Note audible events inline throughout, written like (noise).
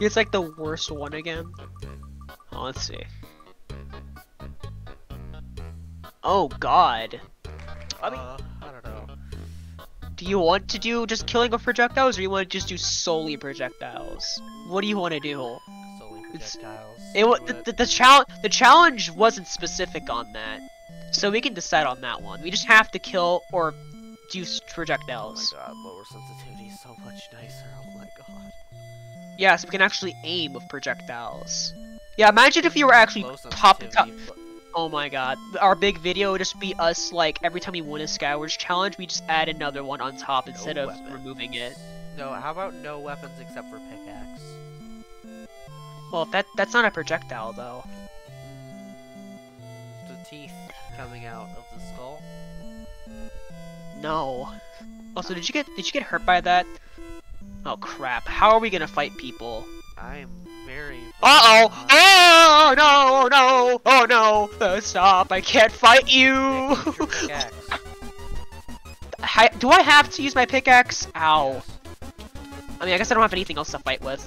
It's like the worst one again. Oh, let's see. Oh God. I mean- uh, I don't know. Do you want to do just killing with projectiles, or you want to just do solely projectiles? What do you want to do? Solely projectiles. It the, the, the challenge the challenge wasn't specific on that, so we can decide on that one. We just have to kill or do projectiles. Oh my god, lower sensitivity is so much nicer. Oh my god. Yeah, so we can actually aim with projectiles. Yeah, imagine if you were actually top. Oh my god, our big video would just be us like every time we win a Skywars challenge, we just add another one on top instead of weapons. removing it. No, how about no weapons except for pickaxe? Well, that that's not a projectile though. Mm. The teeth coming out of the skull. No. Also, did you get did you get hurt by that? Oh crap! How are we gonna fight people? I'm very. Uh oh! Uh, Oh no no! Oh no! Uh, stop! I can't fight you. Nick, use your pickaxe. (laughs) Hi, do I have to use my pickaxe? Ow! I mean, I guess I don't have anything else to fight with.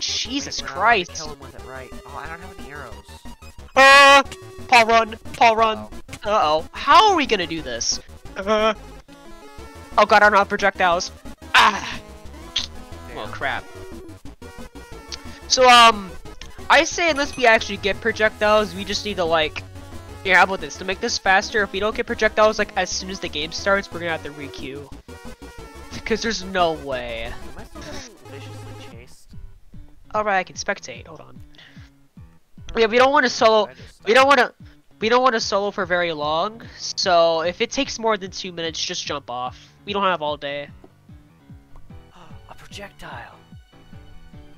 Jesus Wait, but I wanna Christ! Kill him with it right. Oh, I don't have any arrows. Uh, Paul run! Paul run! Oh, Uh oh. How are we gonna do this? Uh. Oh god, I don't have projectiles. Ah! Well, crap. So, um, I say unless we actually get projectiles, we just need to, like, here, how about this? To make this faster, if we don't get projectiles, like, as soon as the game starts, we're gonna have to requeue. (laughs) Because there's no way. Am I still getting viciously chased? Alright, I can spectate. Hold on. Yeah, we don't want to solo. We don't want to. We don't want to solo for very long. So if it takes more than two minutes, just jump off. We don't have all day. A projectile.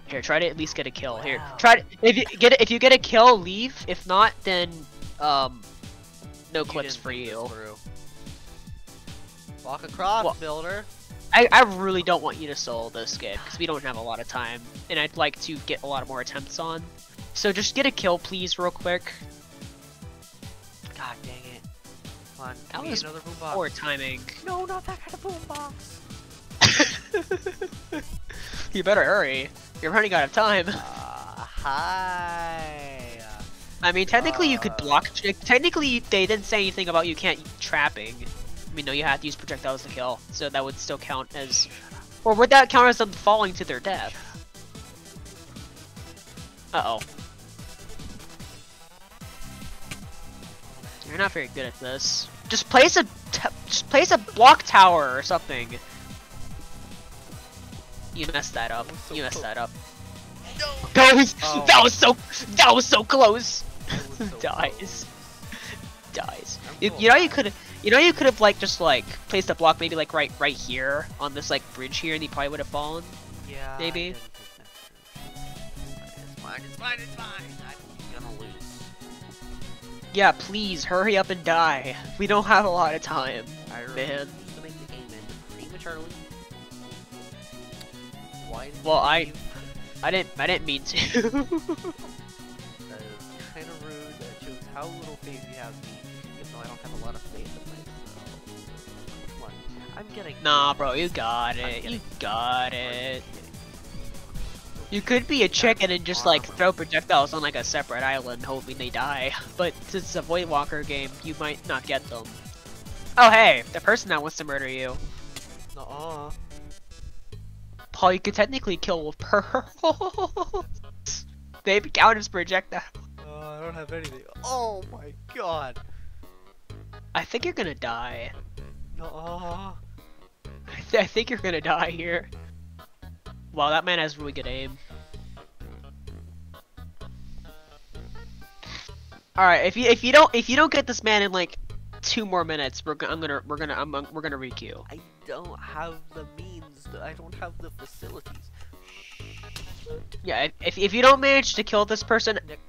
Here, try to at least get a kill. Here, try to, if you get if you get a kill, leave. If not, then um, no You clips for you. Walk across, What? builder. I, I really don't want you to solo this game because we don't have a lot of time, and I'd like to get a lot more attempts on. So just get a kill, please, real quick. Dang it. Come on, That was another boombox. Poor timing. No, not that kind of boombox. (laughs) you better hurry. You're running out of time. Uh, hi. I mean, technically you could Uh. block. Technically, they didn't say anything about you can't trapping. I mean, no, you have to use projectiles to kill, so that would still count as, or would that count as them falling to their death? Uh oh. You're not very good at this. Just place a, t just place a block tower or something. You messed that up. That so You messed close. that up. No. That was Oh. that was so that was so close. Was so (laughs) Dies. Dies. I'm You, you know you that. could you know you could have like just like placed a block maybe like right right here on this like bridge here and he probably would have fallen. Yeah. Maybe. didn't think that through. It's fine. It's fine. It's fine. Gonna. Yeah, please hurry up and die. We don't have a lot of time. I Man. refuse to make the game end prematurely. Why? Well, I- I didn't I didn't mean to. (laughs) That is (laughs) kind of rude. That shows how little faith you have me, even though I don't have a lot of faith in myself. Come on, I'm getting. nah, bro, you got it. You got it. You could be a chicken and just like throw projectiles on like a separate island, hoping they die. But since it's a Void Walker game, you might not get them. Oh hey, the person that wants to murder you. Nuh-uh. Paul, you could technically kill with pearls. (laughs) they count as projectile. Oh, I don't have anything. Oh my god. I think you're gonna die. Nuh-uh. I, (laughs) th- I think you're gonna die here. Wow, that man has really good aim. All right, if you if you don't if you don't get this man in like two more minutes, we're I'm gonna we're gonna I'm, we're gonna requeue. I don't have the means. I don't have the facilities. Yeah, if if you don't manage to kill this person, Nick,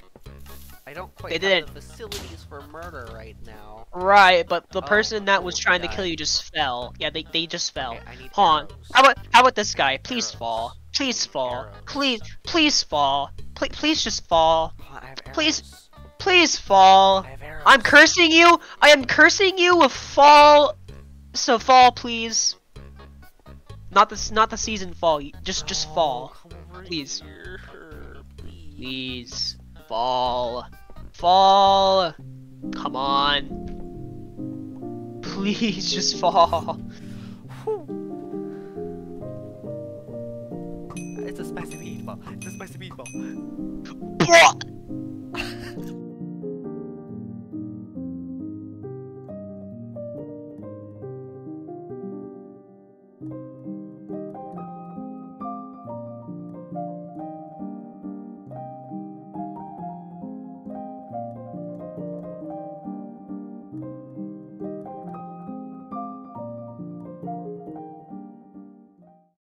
I don't quite They have didn't. the facilities for murder right now. right? But the Oh, person that was cool, trying to kill you just fell. Yeah, they they just fell. Okay, I need Hold on. How about how about this guy? Please Arrows. fall. Please fall. Arrows. Please please fall. Please please just fall. Hold on, I have arrows. Please. Please fall. Arrows. I'm cursing you. I am cursing you with fall. So fall, please. not the not the season fall. Just just oh, fall, please. please. Fall, fall. Come on. Please (laughs) just fall. It's a spicy meatball. It's a spicy meatball.